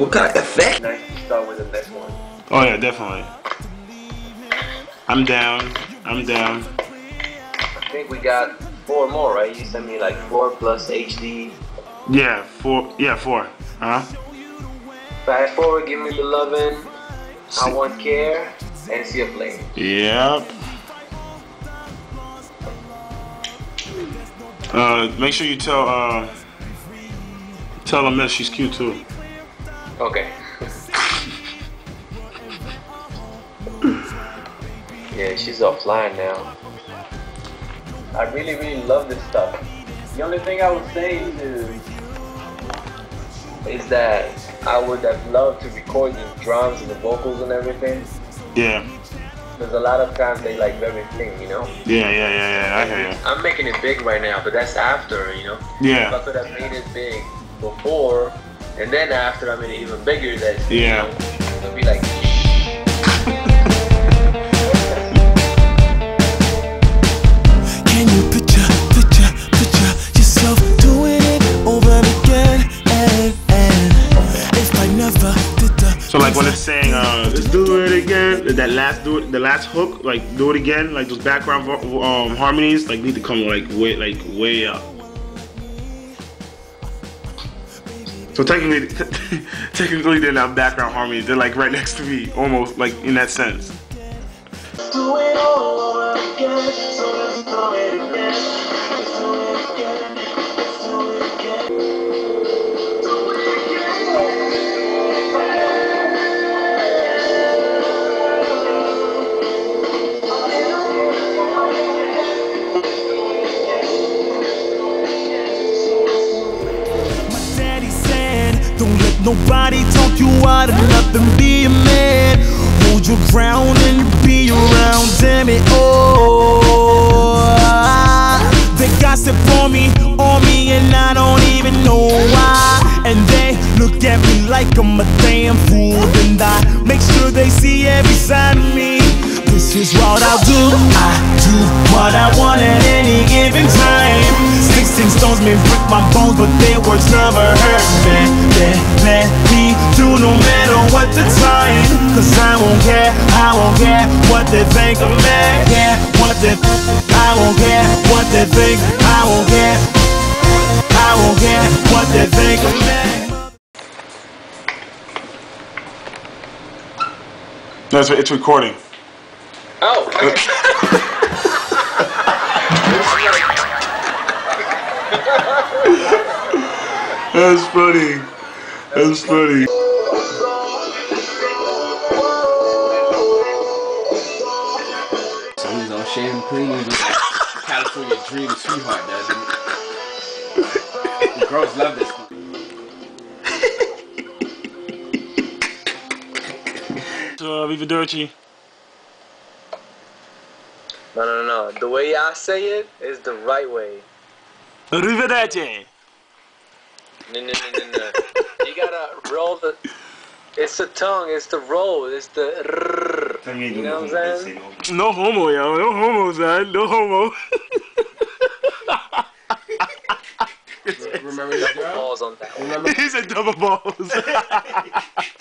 What kind of effect? Nice start with the one. Oh yeah, definitely. I'm down. I'm down. I think we got four more, right? You sent me like four plus HD. Yeah, four. Yeah, four. Huh? Fast forward, give me the lovin'. I want care and see a play. Yep. Uh, make sure you tell uh, tell them that she's cute too. Okay. yeah, she's offline now. I really, really love this stuff. The only thing I would say is, is that I would have loved to record the drums and the vocals and everything. Yeah. Because a lot of times they like very thin, you know? Yeah, yeah, yeah, yeah. I hear you. I'm making it big right now, but that's after, you know? Yeah. If I could have made it big before, and then after I made it even bigger, that, Yeah. you know, it'll be like, like when it's saying, uh, let's do it again, that last do it, the last hook, like do it again, like those background um, harmonies, like need to come like way, like way up. So technically, technically they're not background harmonies. They're like right next to me, almost like in that sense. Nobody talk you out of nothing. Be a man, hold your ground and be around. Damn it, oh. They gossip on me, on me, and I don't even know why. And they look at me like I'm a damn fool. And I make sure they see every side of me. This is what I'll do. I do what I want at any given time. And stones may break my bones, but their words never hurt me. Let, let me do no matter what the time. Cause I won't care, I won't care what they think of me. Yeah, what they I won't care what they think, I won't care. I won't care what they think of me. No, it's recording. Oh! That's funny. That's funny. So he's on champagne with California Dream Sweetheart, doesn't he? Girls love this. So, uh, Arrivederci. No, no, no, no. The way I say it is the right way. Arrivederci. No, no, no, no, no. you gotta roll the. It's the tongue. It's the roll. It's the. rrrr. You know what I'm saying? No homo, yo. No homo, son. No homo. Remember this? Balls on that one. Remember he said double balls.